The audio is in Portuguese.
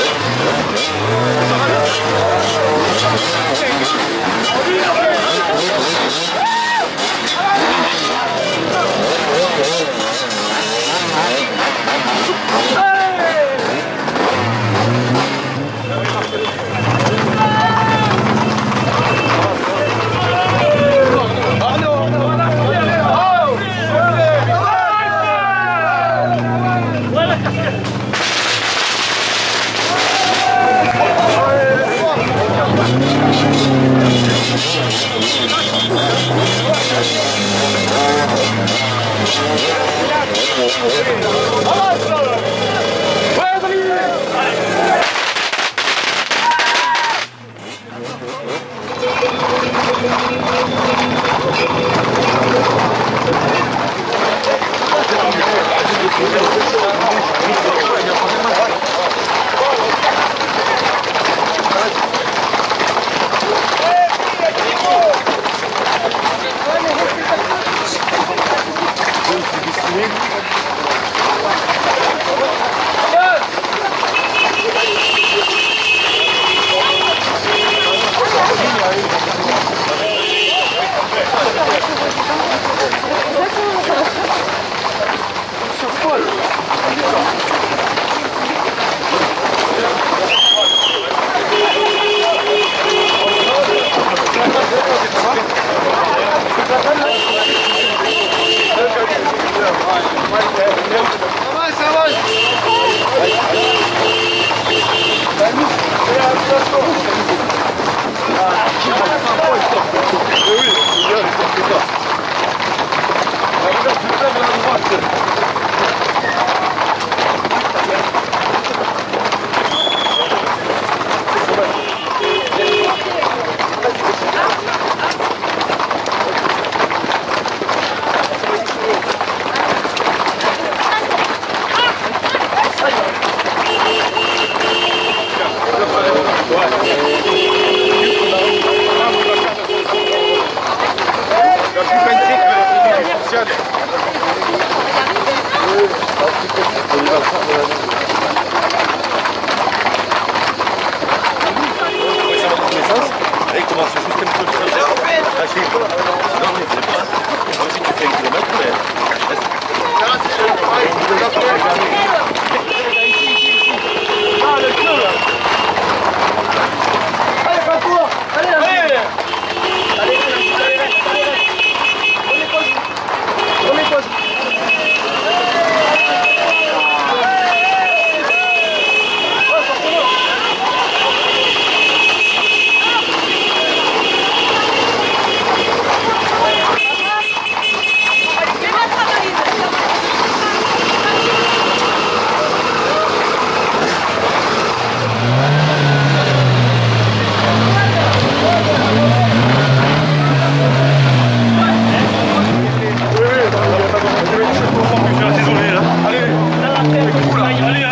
Thank you. Sıkla biraz bastır. Thank you. Commence juste un peu de Ah. Non, mais c'est pas. Moi, si tu fais un kilomètre, mais... Hallelujah.